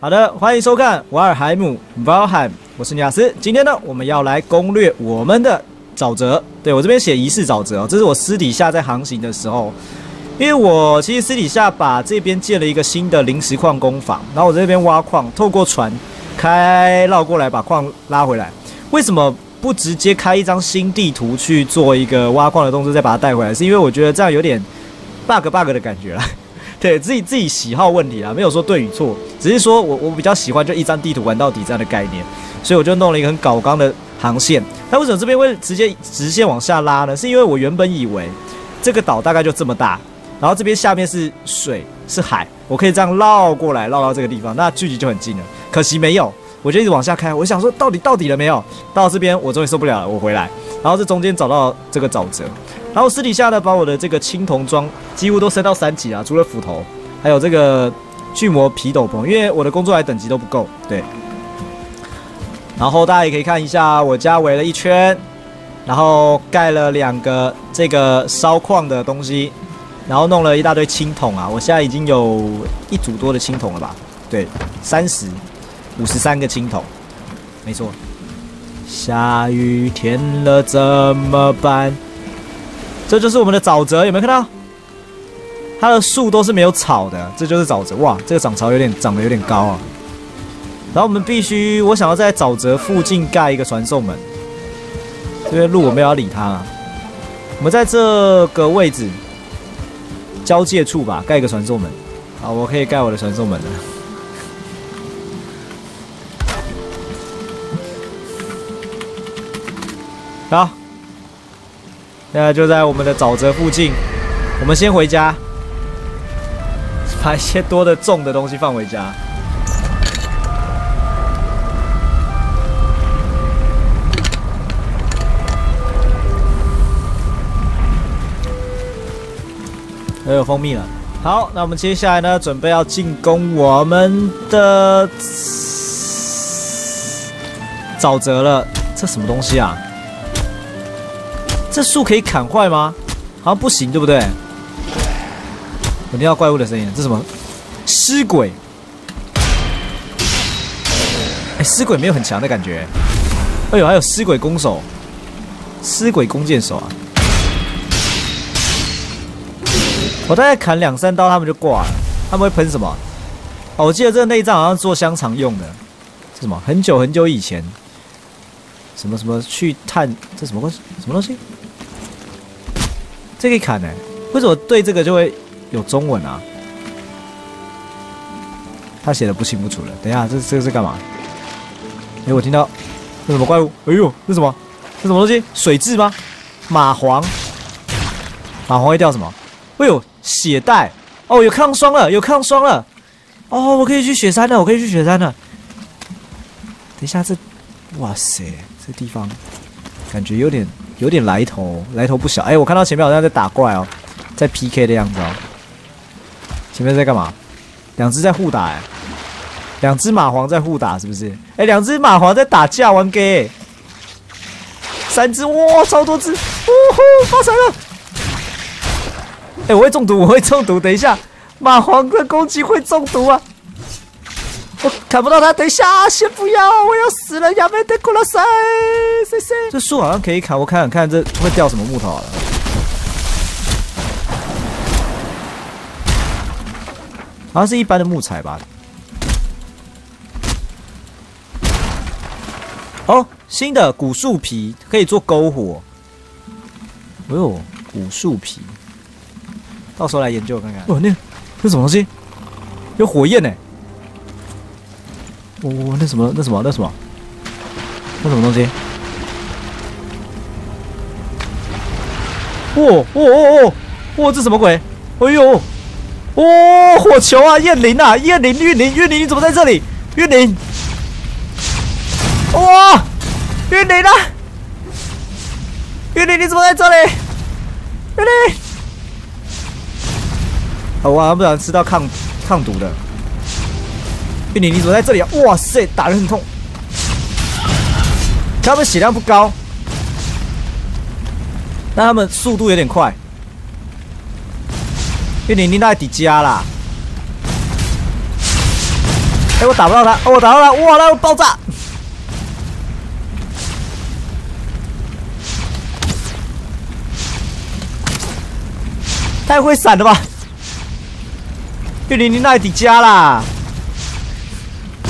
好的，欢迎收看《瓦尔海姆 （Valheim）》，我是尼亚斯。今天呢，我们要来攻略我们的沼泽。对我这边写疑似沼泽，这是我私底下在航行的时候，因为我其实私底下把这边建了一个新的临时矿工坊，然后我在这边挖矿，透过船开绕过来把矿拉回来。为什么不直接开一张新地图去做一个挖矿的动作，再把它带回来？是因为我觉得这样有点 bug bug 的感觉了。对自己自己喜好问题啊，没有说对与错，只是说我我比较喜欢就一张地图玩到底这样的概念，所以我就弄了一个很搞纲的航线。那为什么这边会直接直线往下拉呢？是因为我原本以为这个岛大概就这么大，然后这边下面是水是海，我可以这样绕过来绕到这个地方，那距离就很近了。可惜没有，我就一直往下开，我想说到底到底了没有？到这边我终于受不了了，我回来，然后这中间找到这个沼泽。然后私底下呢，把我的这个青铜装几乎都升到三级啊，除了斧头，还有这个巨魔皮斗篷，因为我的工作台等级都不够。对。然后大家也可以看一下，我家围了一圈，然后盖了两个这个烧矿的东西，然后弄了一大堆青铜啊，我现在已经有一组多的青铜了吧？对，三十五十三个青铜，没错。下雨天了怎么办？这就是我们的沼泽，有没有看到？它的树都是没有草的，这就是沼泽。哇，这个涨潮有点长得有点高啊。然后我们必须，我想要在沼泽附近盖一个传送门。这边路我们要理它。我们在这个位置交界处吧，盖一个传送门。好，我可以盖我的传送门了。现在就在我们的沼泽附近，我们先回家，把一些多的重的东西放回家。又有蜂蜜了。好，那我们接下来呢，准备要进攻我们的沼泽了。这什么东西啊？这树可以砍坏吗？好像不行，对不对？我听到怪物的声音，这什么？尸鬼？哎，尸鬼没有很强的感觉。哎呦，还有尸鬼弓手，尸鬼弓箭手啊！我大概砍两三刀，他们就挂了。他们会喷什么？哦，我记得这个内脏好像做香肠用的。是什么？很久很久以前，什么什么去探？这什么东西？什么东西？这可以砍呢？为什么对这个就会有中文啊？他写的不清不楚的。等一下，这这个是干嘛？哎，我听到这什么怪物？哎呦，这什么？这什么东西？水蛭吗？蚂蟥？蚂蟥会掉什么？哎呦，血袋！哦，有抗霜了，有抗霜了！哦，我可以去雪山了，我可以去雪山了。等一下，这，哇塞，这地方感觉有点。有点来头，来头不小。哎，我看到前面好像在打怪哦，在 PK 的样子哦。前面在干嘛？两只在互打，哎，两只蚂蟥在互打，是不是？哎，两只蚂蟥在打架玩 gay。三只，哇，超多只，呜呼，发财了！哎，我会中毒，我会中毒。等一下，蚂蟥的攻击会中毒啊！我看不到他，等一下，先不要，我要死了！亚美得过了塞，谢谢。这树好像可以砍，我看看看，这会掉什么木头了？好像是一般的木材吧。哦，新的古树皮可以做篝火。哎呦，古树皮，到时候来研究看看。哦，那那什么东西？有火焰呢。哦，那什么，那什么，那什么，那什么东西？哦哦哦哦，哇，这什么鬼？哎呦，哦，火球啊，燕灵啊，燕灵，玉灵，玉灵，你怎么在这里？玉灵，哇，玉灵啊，玉灵，你怎么在这里？玉灵，啊，我好像不然吃到抗抗毒的。玉林，你怎么在这里啊？哇塞，打人很痛。他们血量不高，但他们速度有点快。玉林，你那底加啦？哎，我打不到他，哦，我打到他，哇，那爆炸！太会闪了吧！玉林林奈迪加啦！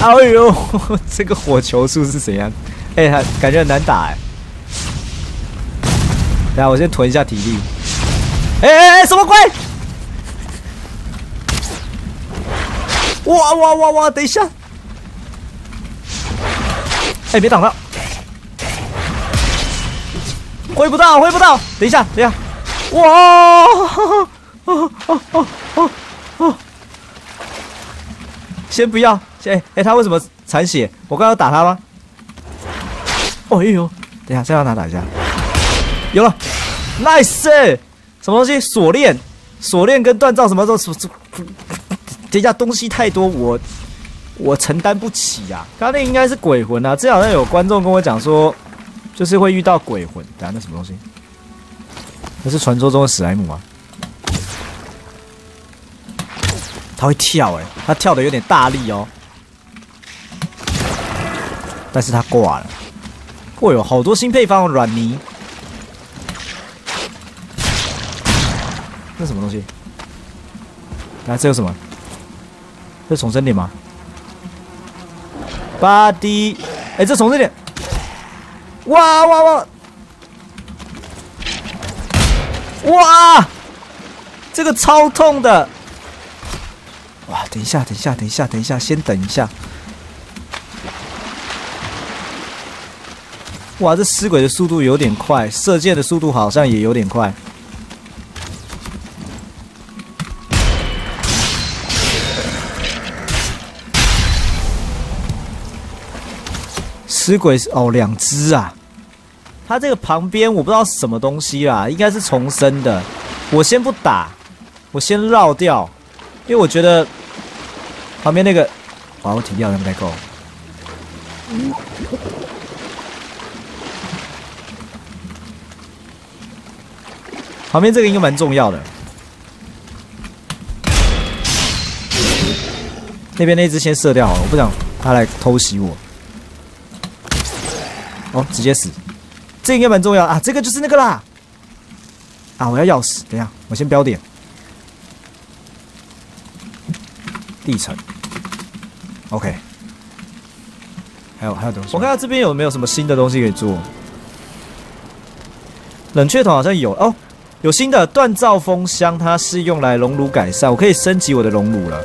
哎呦，这个火球术是怎样？哎，感觉很难打哎。等下，我先囤一下体力。哎哎哎，什么鬼？哇哇哇哇！等一下。哎，别挡了。挥不到，挥不到。等一下，等一下。哇！哦哦哦哦哦！先不要。哎哎，他为什么残血？我刚刚打他吗？哦哎呦！等一下，再让他打一下。有了，nice！什么东西？锁链？锁链跟锻造什么都什么？等一下，东西太多，我我承担不起呀。刚刚那应该是鬼魂啊！这好像有观众跟我讲说，就是会遇到鬼魂。等下，那什么东西？那是传说中的史莱姆吗？他会跳哎，他跳的有点大力哦。但是他挂了。哦哟，好多新配方软泥。这什么东西？来，这有什么？这重生点吗？八 D，哎，这重生点。哇哇哇！哇，这个超痛的！哇，等一下，等一下，等一下，等一下，先等一下。哇，这尸鬼的速度有点快，射箭的速度好像也有点快。尸鬼哦，两只啊。它这个旁边我不知道是什么东西啦，应该是重生的。我先不打，我先绕掉，因为我觉得旁边那个，哇，我体力好像不太够。旁边这个应该蛮重要的。那边那只先射掉好了，我不想他来偷袭我。哦，直接死。这应该蛮重要啊！这个就是那个啦。啊，我要钥匙，等下我先标点。地层。OK。还有还有东西。我看看这边有没有什么新的东西可以做。冷却筒好像有哦，有新的锻造风箱，它是用来熔炉改善，我可以升级我的熔炉了。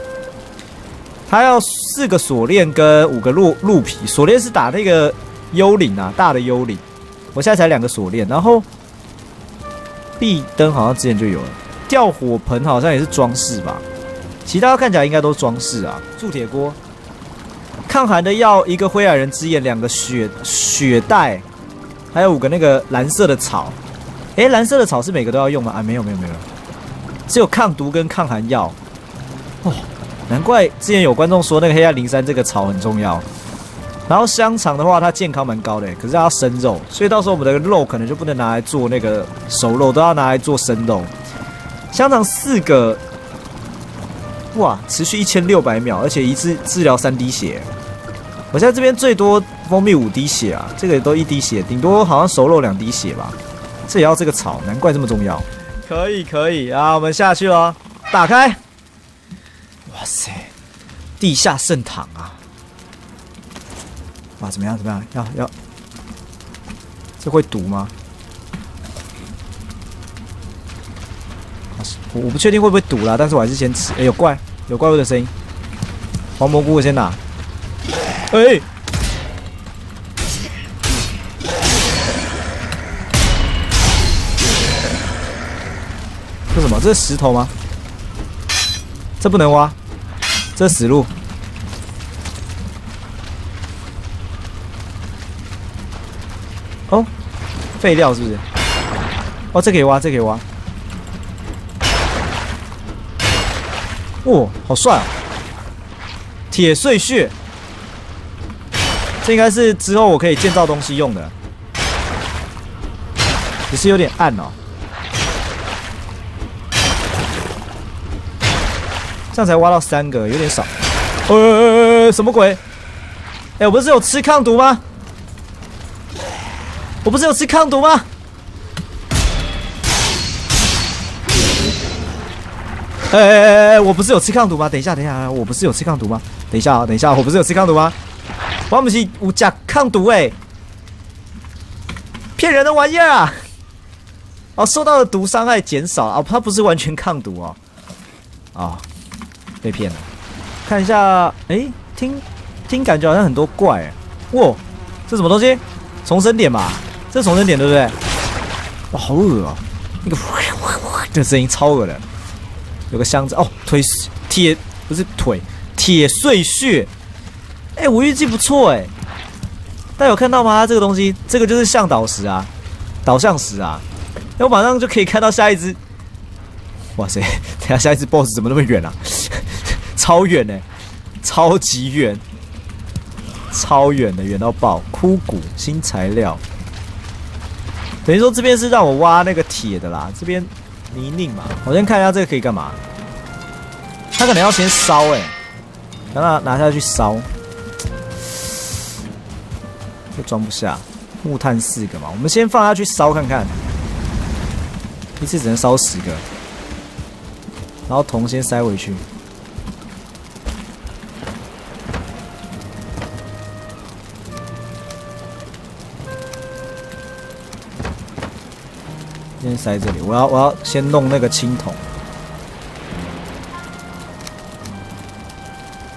它要四个锁链跟五个鹿鹿皮，锁链是打那个幽灵啊，大的幽灵。我现在才两个锁链，然后壁灯好像之前就有了，吊火盆好像也是装饰吧，其他看起来应该都装饰啊。铸铁锅，抗寒的药一个灰矮人之眼，两个血血袋，还有五个那个蓝色的草。哎，蓝色的草是每个都要用吗？啊，没有没有没有，只有抗毒跟抗寒药。哦，难怪之前有观众说那个黑暗灵山这个草很重要。然后香肠的话，它健康蛮高的，可是要生肉，所以到时候我们的肉可能就不能拿来做那个熟肉，都要拿来做生肉。香肠四个，哇，持续一千六百秒，而且一次治疗三滴血。我现在这边最多蜂蜜五滴血啊，这个也都一滴血，顶多好像熟肉两滴血吧。这也要这个草，难怪这么重要。可以可以啊，我们下去了，打开。哇塞，地下圣堂啊！哇，怎么样？怎么样？要要，这会堵吗？我我不确定会不会堵啦，但是我还是先吃。哎，有怪，有怪物的声音。黄蘑菇我先拿。哎，这什么？这是石头吗？这不能挖，这死路。哦，废料是不是？哦，这可以挖，这可以挖。哇，好帅啊！铁碎屑，这应该是之后我可以建造东西用的，只是有点暗哦。这样才挖到三个，有点少。呃。哎，什么鬼？哎，我不是有吃抗毒吗？我不是有吃抗毒吗？哎哎哎哎，我不是有吃抗毒吗？等一下，等一下，我不是有吃抗毒吗？等一下啊，等一下，我不是有吃抗毒吗？我不是有加抗毒哎，骗人的玩意儿啊！哦，受到的毒伤害减少啊，它不是完全抗毒哦。啊，被骗了。看一下，哎，听听感觉好像很多怪。哇，这什么东西？重生点吧？这重生点对不对？哇，好恶啊！那个 这声音超恶的。有个箱子哦，腿铁不是腿铁碎屑，哎，我运气不错哎，大家有看到吗？这个东西，这个就是向导石啊，导向石啊，那我马上就可以看到下一只。哇塞，等下下一只 BOSS 怎么那么远啊？超远呢，超级远，超远的，远到爆！枯骨新材料，等于说这边是让我挖那个铁的啦，这边。泥泞嘛，我先看一下这个可以干嘛。他可能要先烧哎，让他拿下去烧，这装不下。木炭四个嘛，我们先放下去烧看看，一次只能烧十个。然后铜先塞回去。先塞这里，我要我要先弄那个青铜。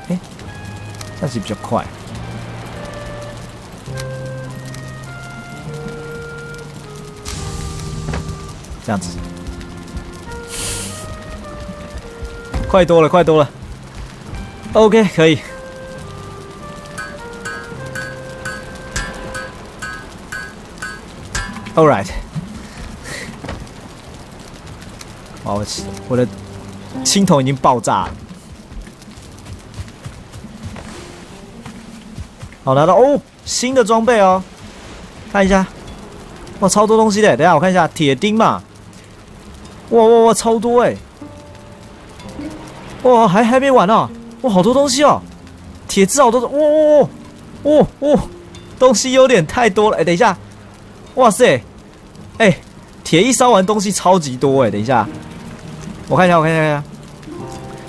哎，这样子比较快。这样子，快多了，快多了。OK，可以。All right。哦，我的青铜已经爆炸了。好，拿到哦，新的装备哦，看一下，哇，超多东西的。等下我看一下，铁钉嘛，哇哇哇，超多哎，哇，还还没完呢，哇，好多东西哦，铁质好多，哇哇哇哇，东西有点太多了。哎，等一下，哇塞，哎，铁一烧完东西超级多哎，等一下。我看一下，我看一下，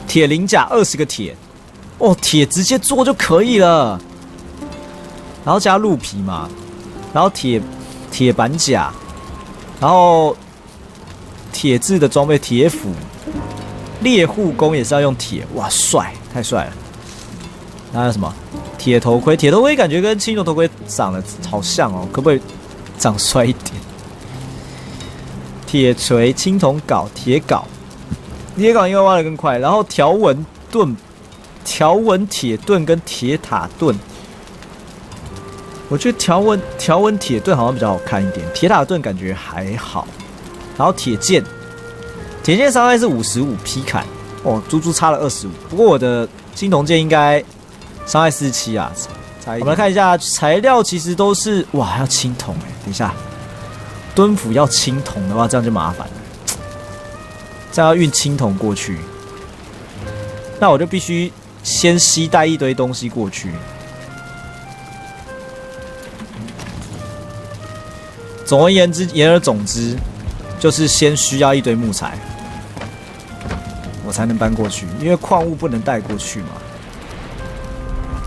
铁鳞甲二十个铁，哦，铁直接做就可以了。然后加鹿皮嘛，然后铁铁板甲，然后铁制的装备，铁斧，猎护弓也是要用铁，哇，帅，太帅了。还有什么？铁头盔，铁头盔感觉跟青铜头盔长得好像哦，可不可以长帅一点？铁锤、青铜镐、铁镐。铁镐应该挖的更快，然后条纹盾、条纹铁盾跟铁塔盾，我觉得条纹条纹铁盾好像比较好看一点，铁塔盾感觉还好。然后铁剑，铁剑伤害是五十五劈砍，哦，足足差了二十五。不过我的青铜剑应该伤害四十七啊。我们来看一下材料，其实都是哇，要青铜哎，等一下，蹲斧要青铜的话，这样就麻烦了。再要运青铜过去，那我就必须先携带一堆东西过去。总而言之，言而总之，就是先需要一堆木材，我才能搬过去，因为矿物不能带过去嘛。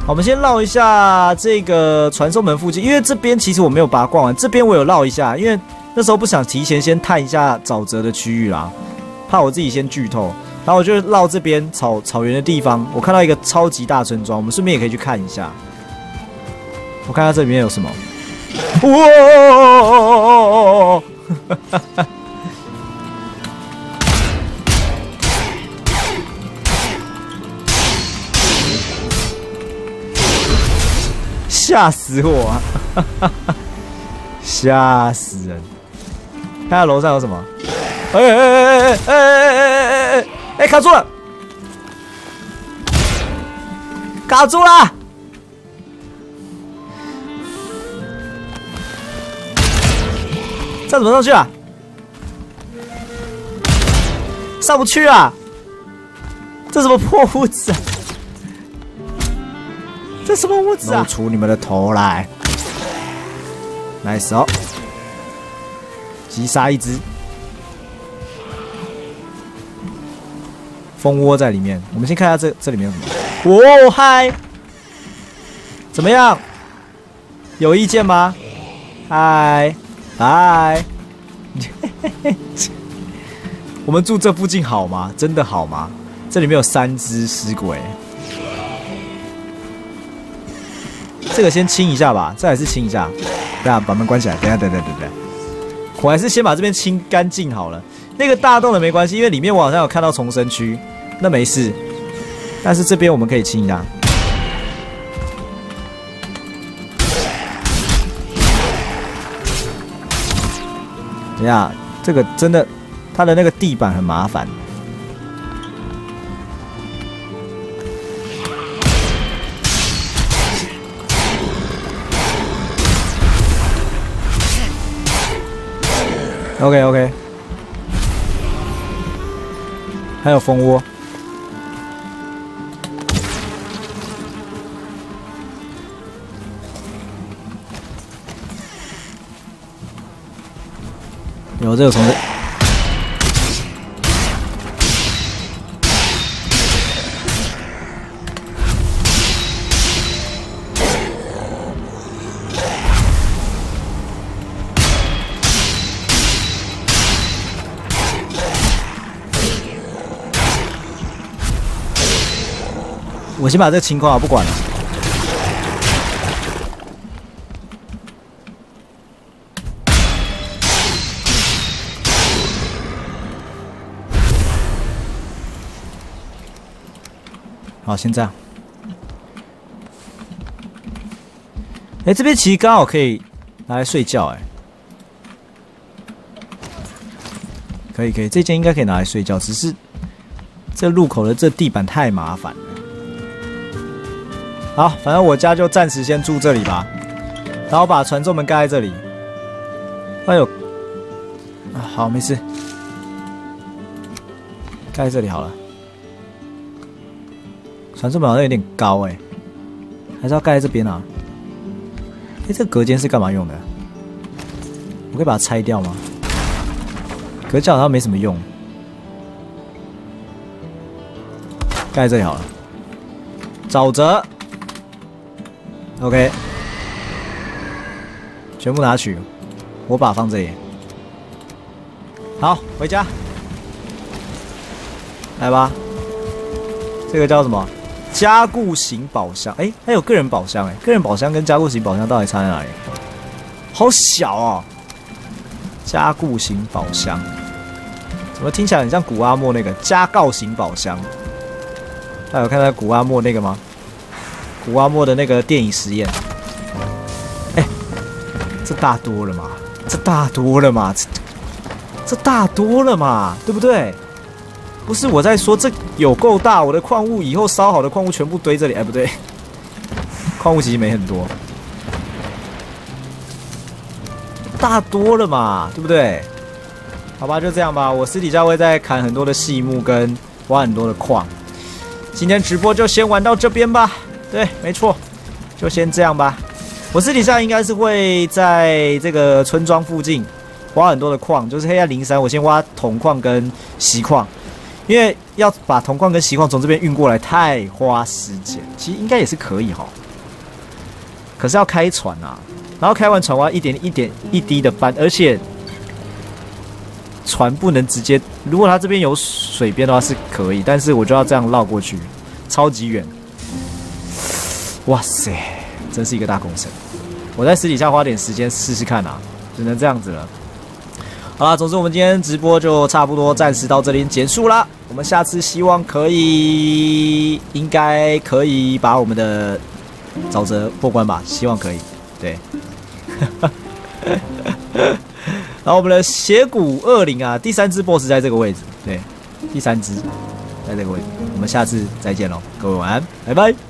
我们先绕一下这个传送门附近，因为这边其实我没有把它逛完，这边我有绕一下，因为那时候不想提前先探一下沼泽的区域啦。怕我自己先剧透，然后我就绕这边草草原的地方，我看到一个超级大村庄，我们顺便也可以去看一下。我看下这里面有什么？哇！吓死我！吓死人！看下楼上有什么？哎哎哎哎哎哎哎哎哎哎！卡住了，卡住了，这怎么上去啊？上不去啊！这什么破屋子？这什么屋子啊？露出你们的头来！nice 哦，击杀一只蜂窝在里面。我们先看一下这这里面有什么。哦嗨，怎么样？有意见吗？嗨，嗨。我们住这附近好吗？真的好吗？这里面有三只尸鬼。这个先清一下吧，这还是清一下。等下把门关起来。等下，等等等等，我还是先把这边清干净好了。那个大洞的没关系，因为里面我好像有看到重生区，那没事。但是这边我们可以清一下。等下，这个真的，它的那个地板很麻烦。OK OK，还有蜂窝，有这个虫子。先把这个情况啊不管了。好，先这样。哎，这边其实刚好可以拿来睡觉，哎，可以可以，这间应该可以拿来睡觉，只是这路口的这地板太麻烦了。好，反正我家就暂时先住这里吧，然后把传送门盖在这里。哎呦，啊，好，没事，盖在这里好了。传送门好像有点高哎，还是要盖在这边啊？哎，这个隔间是干嘛用的？我可以把它拆掉吗？隔间好像没什么用，盖在这里好了。沼泽。OK，全部拿取，我把放这里。好，回家，来吧。这个叫什么？加固型宝箱。哎，还有个人宝箱哎，个人宝箱跟加固型宝箱到底差在哪里？好小哦。加固型宝箱，怎么听起来很像古阿莫那个加告型宝箱？大家有看到古阿莫那个吗？古阿莫的那个电影实验，哎，这大多了嘛？这大多了嘛？这这大多了嘛？对不对？不是我在说，这有够大！我的矿物以后烧好的矿物全部堆这里，哎，不对，矿物其实没很多，大多了嘛？对不对？好吧，就这样吧。我私底下会再砍很多的细木跟挖很多的矿。今天直播就先玩到这边吧。对，没错，就先这样吧。我私底下应该是会在这个村庄附近挖很多的矿，就是黑暗灵山，我先挖铜矿跟锡矿，因为要把铜矿跟锡矿从这边运过来太花时间。其实应该也是可以哈，可是要开船啊，然后开完船挖一点一点一滴的搬，而且船不能直接，如果它这边有水边的话是可以，但是我就要这样绕过去，超级远。哇塞，真是一个大工程！我在私底下花点时间试试看啊，只能这样子了。好了，总之我们今天直播就差不多暂时到这里结束啦。我们下次希望可以，应该可以把我们的沼泽过关吧？希望可以。对，然后我们的斜谷恶灵啊，第三只 BOSS 在这个位置。对，第三只在这个位置。我们下次再见喽，各位晚安，拜拜。